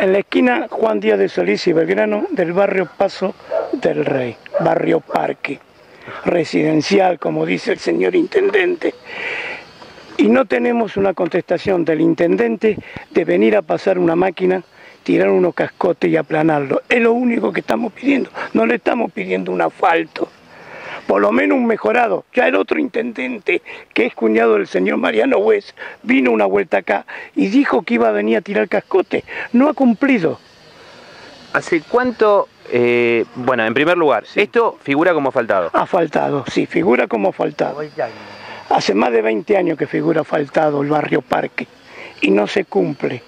En la esquina Juan Díaz de Solís y Belgrano del barrio Paso del Rey, barrio Parque, residencial, como dice el señor intendente. Y no tenemos una contestación del intendente de venir a pasar una máquina, tirar unos cascotes y aplanarlo. Es lo único que estamos pidiendo. No le estamos pidiendo un asfalto por lo menos un mejorado. Ya el otro intendente, que es cuñado del señor Mariano West, vino una vuelta acá y dijo que iba a venir a tirar cascote. No ha cumplido. ¿Hace cuánto, eh, bueno, en primer lugar, esto figura como faltado? Ha faltado, sí, figura como faltado. Hace más de 20 años que figura faltado el barrio Parque y no se cumple.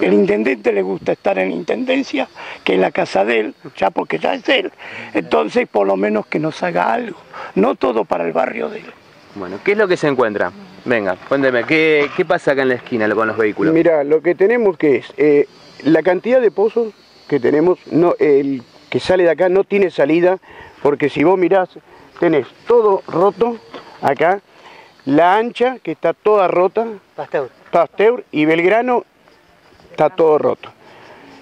El intendente le gusta estar en intendencia, que en la casa de él, ya porque ya es él. Entonces, por lo menos que nos haga algo, no todo para el barrio de él. Bueno, ¿qué es lo que se encuentra? Venga, cuénteme, ¿qué, pasa acá en la esquina con los vehículos? Mira, lo que tenemos que es, eh, la cantidad de pozos que tenemos, no, el que sale de acá no tiene salida, porque si vos mirás, tenés todo roto acá, la ancha que está toda rota, Pasteur, Pasteur y Belgrano está todo roto.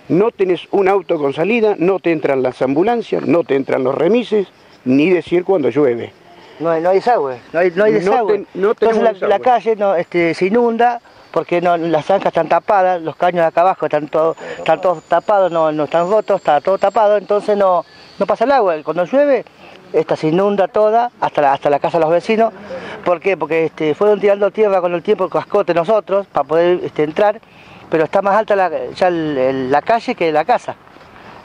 No tenés un auto con salida, no te entran las ambulancias, no te entran los remises, ni decir cuando llueve. No hay, no hay desagüe, no hay, no hay desagüe. Entonces la, calle no, este, se inunda porque no, las zanjas están tapadas, los caños de acá abajo están, todo, están todos tapados, no, no están rotos, está todo tapado, entonces no, no pasa el agua. Cuando llueve, esta se inunda toda hasta la, hasta la casa de los vecinos. ¿Por qué? Porque este, fueron tirando tierra con el tiempo, el cascote nosotros, para poder este, entrar pero está más alta la, ya la calle que la casa.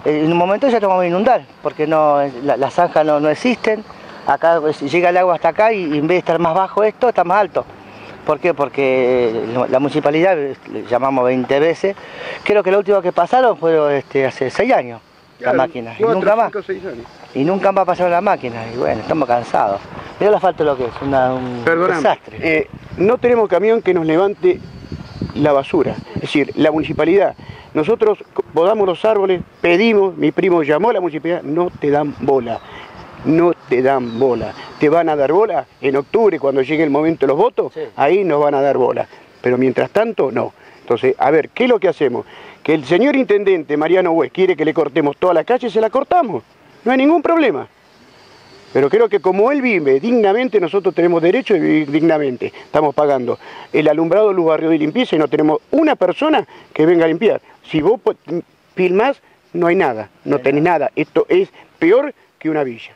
En un momento ya te vamos a inundar, porque no, las zanjas no, existen, acá pues, llega el agua hasta acá y, en vez de estar más bajo esto, está más alto. ¿Por qué? Porque eh, la municipalidad, llamamos 20 veces, creo que lo último que pasaron fue este, hace 6 años la máquina. y nunca más. Y nunca más pasaron la máquina. Y bueno, estamos cansados. Mira la falta de lo que es, un desastre. Eh, no tenemos camión que nos levante la basura. Es decir, la municipalidad, nosotros podamos los árboles, pedimos, mi primo llamó a la municipalidad, no te dan bola, no te dan bola. Te van a dar bola en octubre cuando llegue el momento de los votos, ahí nos van a dar bola. Pero mientras tanto, no. Entonces, a ver, ¿qué es lo que hacemos? Que el señor intendente Mariano Hues quiere que le cortemos toda la calle, se la cortamos. No hay ningún problema. Pero creo que como él vive dignamente, nosotros tenemos derecho de vivir dignamente. Estamos pagando el alumbrado, luz, barrio de limpieza y no tenemos una persona que venga a limpiar. Si vos filmás, no hay nada, no tenés nada. Esto es peor que una villa.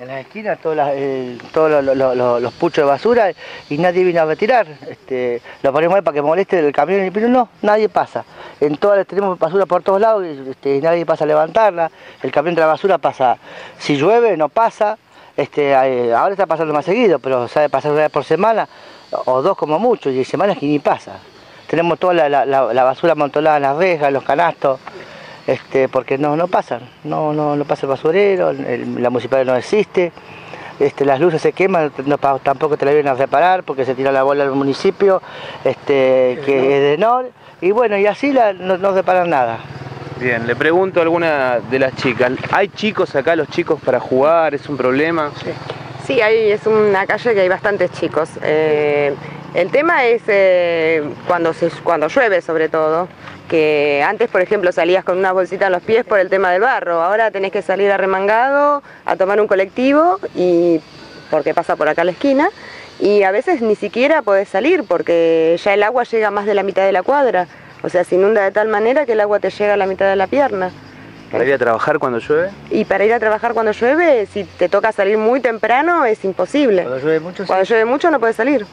En las esquinas todos, los puchos de basura y nadie viene a retirar. Este, lo ponemos ahí para que moleste el camión, pero no, nadie pasa. En todas tenemos basura por todos lados y este, nadie pasa a levantarla. El camión de la basura pasa, si llueve no pasa. Este, ahora está pasando más seguido, pero sabe pasar una vez por semana o dos como mucho y semanas que ni pasa. Tenemos toda la, basura amontonada en las rejas, los canastos este, porque no, no pasan, no, no, no pasa el basurero, la municipalidad no existe, este, las luces se queman, tampoco te la vienen a reparar porque se tira la bola al municipio, este, que es de NOR, y bueno, y así no, no reparan nada. Bien, le pregunto a alguna de las chicas, ¿hay chicos acá, los chicos para jugar? ¿Es un problema? Sí, sí hay, es una calle que hay bastantes chicos. Eh, el tema es eh, cuando, se, cuando llueve sobre todo, que antes por ejemplo salías con una bolsita en los pies por el tema del barro, ahora tenés que salir arremangado a tomar un colectivo y porque pasa por acá la esquina y a veces ni siquiera podés salir porque ya el agua llega más de la mitad de la cuadra, o sea se inunda de tal manera que el agua te llega a la mitad de la pierna. ¿Para ir a trabajar cuando llueve? Y para ir a trabajar cuando llueve, si te toca salir muy temprano, es imposible. Cuando llueve mucho, Cuando llueve mucho no puedes salir.